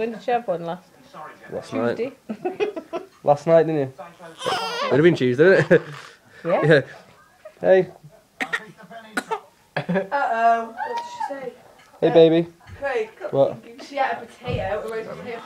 When did you have one last? Last night. Tuesday. Last night, didn't you? It'd have been Tuesday, didn't it? Yeah. yeah. Hey, Uh-oh. What did she say? hey, baby. Craig, What? she had a potato, a roast potato